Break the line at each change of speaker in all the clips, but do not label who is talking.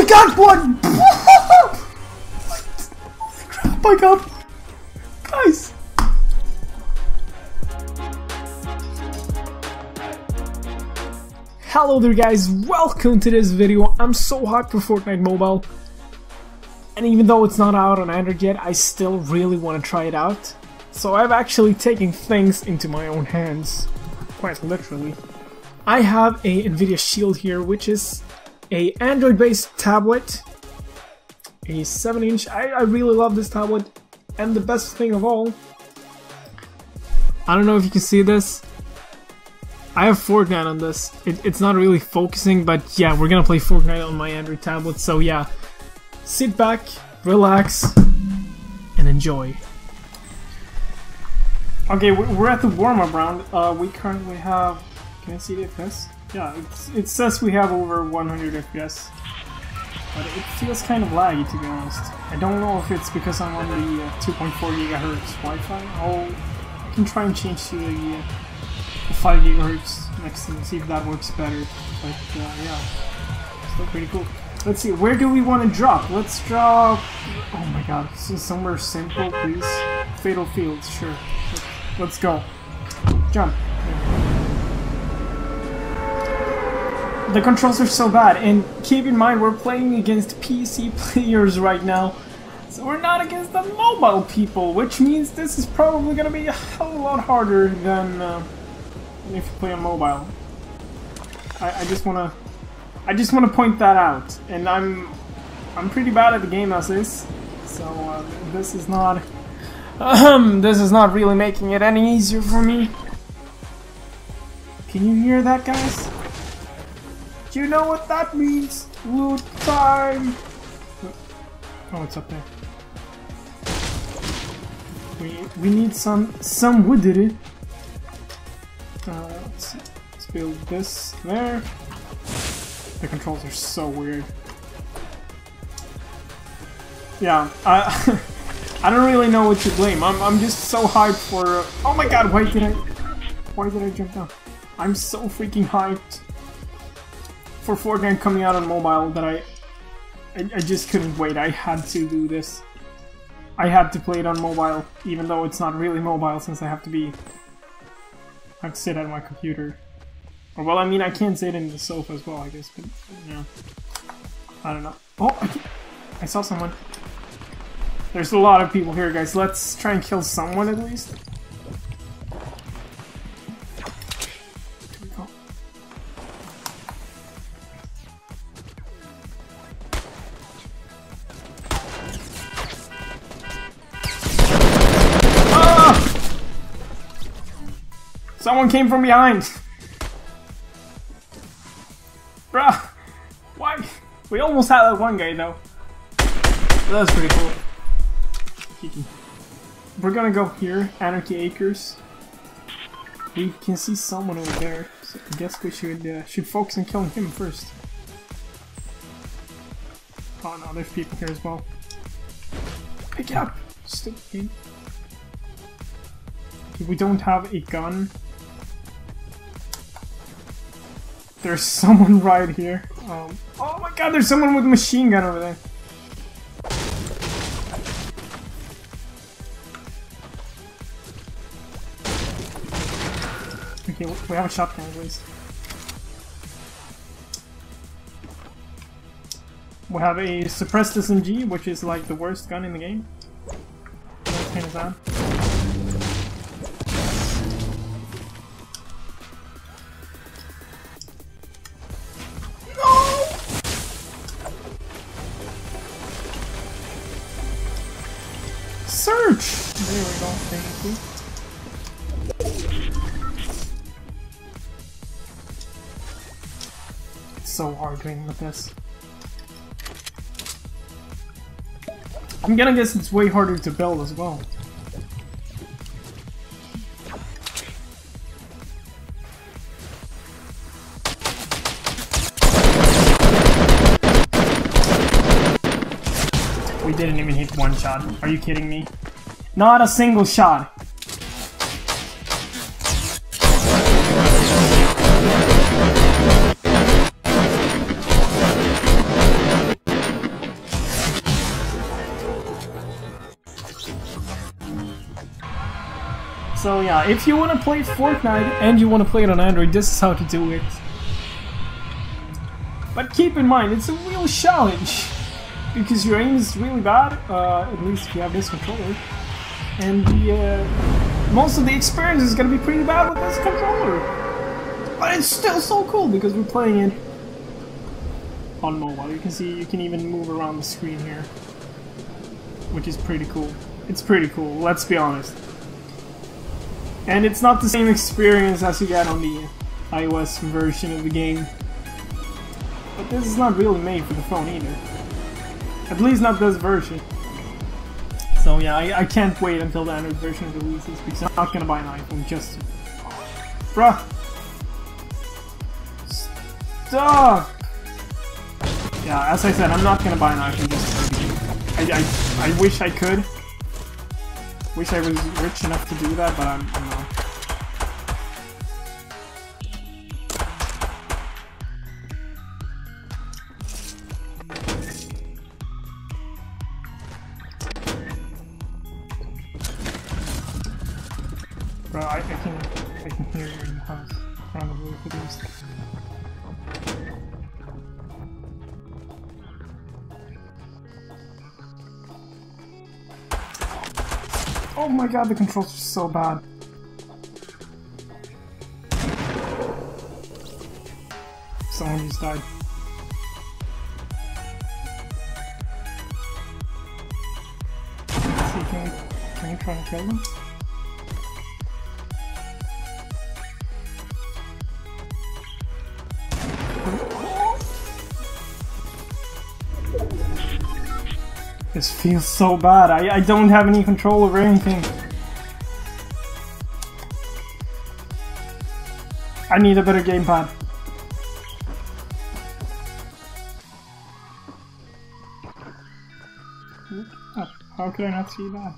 I got one! Holy crap, I got Guys! Hello there guys, welcome to this video. I'm so hyped for Fortnite Mobile. And even though it's not out on Android yet, I still really want to try it out. So I've actually taken things into my own hands, quite literally. I have a Nvidia Shield here, which is a Android-based tablet, a 7-inch. I, I really love this tablet, and the best thing of all, I don't know if you can see this. I have Fortnite on this. It, it's not really focusing, but yeah, we're gonna play Fortnite on my Android tablet. So yeah, sit back, relax, and enjoy. Okay, we're at the warm-up round. Uh, we currently have. Can I see the? Yeah, it says we have over 100 FPS. But it feels kind of laggy to be honest. I don't know if it's because I'm on the uh, 2.4 gigahertz Wi-Fi. I'll I can try and change to the, uh, the 5 gigahertz next and see if that works better. But uh, yeah, still pretty cool. Let's see, where do we want to drop? Let's drop. Oh my god, somewhere simple, please. Fatal Fields, sure. Let's go. Jump. The controls are so bad, and keep in mind we're playing against PC players right now, so we're not against the mobile people, which means this is probably gonna be a hell of a lot harder than, uh, if you play on mobile. I, I just wanna, I just wanna point that out, and I'm, I'm pretty bad at the game as is, so uh, this is not, um, this is not really making it any easier for me. Can you hear that, guys? Do you know what that means? Loot time! Oh, it's up there. We, we need some some wood. Uh, let's, let's build this there. The controls are so weird. Yeah, I I don't really know what to blame. I'm I'm just so hyped for. Oh my god! Why did I? Why did I jump down? I'm so freaking hyped for Fortnite coming out on mobile that I, I, I just couldn't wait. I had to do this. I had to play it on mobile, even though it's not really mobile since I have to be. I have to sit at my computer. Or well, I mean, I can sit in the sofa as well, I guess, but yeah. I don't know. Oh, I, I saw someone. There's a lot of people here, guys. Let's try and kill someone at least. Someone came from behind! Bruh! Why? We almost had that one guy though. That was pretty cool. We're gonna go here, Anarchy Acres. We can see someone over there, so I guess we should uh, should focus on killing him first. Oh no, there's people here as well. Pick it up! Stupid We don't have a gun. There's someone right here. Um, oh my god, there's someone with a machine gun over there. Okay, we have a shotgun at least. We have a suppressed SMG, which is like the worst gun in the game. There we go, thank you. So hard doing with this. I'm gonna guess it's way harder to build as well. We didn't even hit one shot. Are you kidding me? Not a single shot. So yeah, if you want to play Fortnite and you want to play it on Android, this is how to do it. But keep in mind, it's a real challenge. Because your aim is really bad, uh, at least if you have this controller and the uh, most of the experience is gonna be pretty bad with this controller. But it's still so cool because we're playing it on mobile. You can see you can even move around the screen here, which is pretty cool. It's pretty cool, let's be honest. And it's not the same experience as you get on the iOS version of the game. But this is not really made for the phone either. At least not this version. So yeah, I, I can't wait until the Android version releases because I'm not gonna buy an iPhone just to... Bruh! Yeah, as I said, I'm not gonna buy an iPhone just game. I, I, I wish I could. Wish I was rich enough to do that, but I'm, I'm not. Oh my god, the controls are so bad. Someone just died. See, can we, can try and kill them? This feels so bad. I, I don't have any control over anything. I need a better gamepad. Oh, how could I not see that?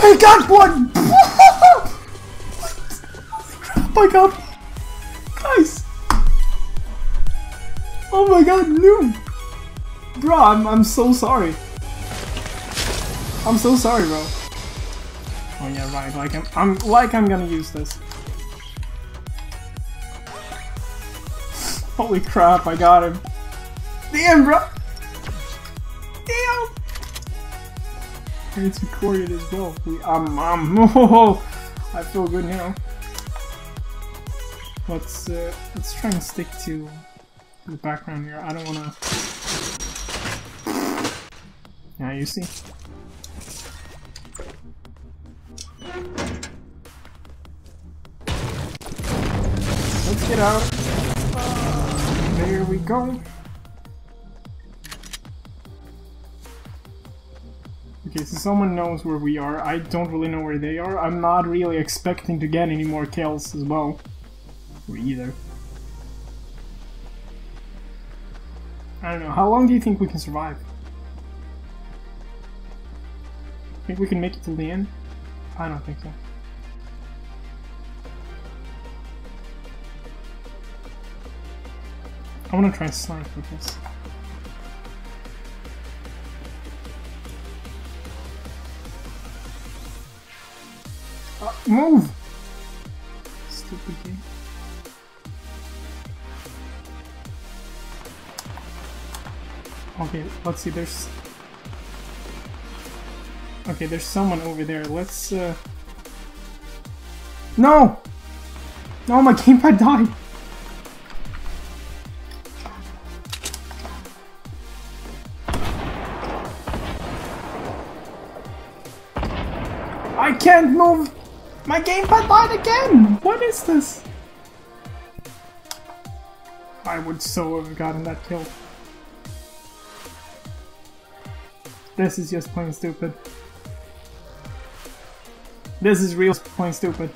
I got one! Oh I got Guys! Oh my god, Loom! Bro, I'm, I'm so sorry. I'm so sorry, bro. Oh yeah, right, like I'm, I'm like I'm gonna use this. Holy crap, I got him. Damn, bro! Damn! It's recorded as well. We, um, um, oh, I feel good now. Let's, uh, let's try and stick to the background here. I don't wanna... Yeah, you see? Let's get out. There we go. Okay, so someone knows where we are. I don't really know where they are. I'm not really expecting to get any more kills as well. Or either. I don't know. How long do you think we can survive? Think we can make it to the end? I don't think so. I want to try snipe with this. Uh, move! Stupid game. Okay, let's see, there's... Okay, there's someone over there. Let's, uh... No! No, my gamepad died! I can't move! My gamepad died again! What is this? I would so have gotten that kill. This is just plain stupid. This is real plain stupid.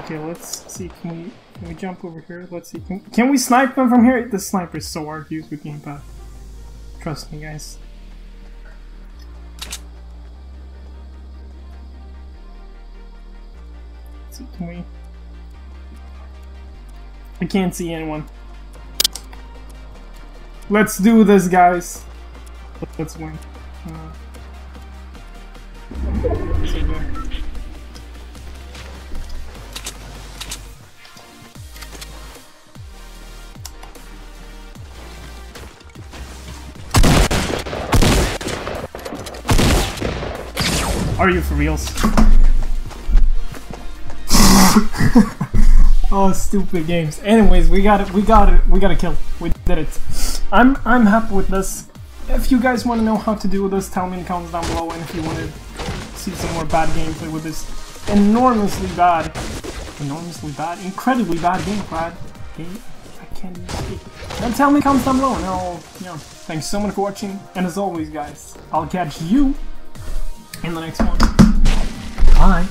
Okay, let's see. Can we can we jump over here? Let's see. Can, can we snipe them from here? The sniper is so hard to use with gamepad. Trust me, guys. Can we? I can't see anyone. Let's do this, guys. Let's win. Uh, Are you for reals? oh, stupid games. Anyways, we got it. We got it. We got a kill. We did it. I'm I'm happy with this. If you guys want to know how to do this, tell me in the comments down below. And if you want to see some more bad gameplay with this enormously bad, enormously bad, incredibly bad gamepad, game, I can't even speak. Then tell me in the comments down below, and I'll, you know, thanks so much for watching. And as always, guys, I'll catch you in the next one. Bye.